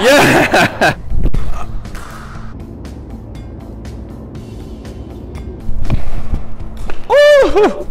Yeah! Ooh!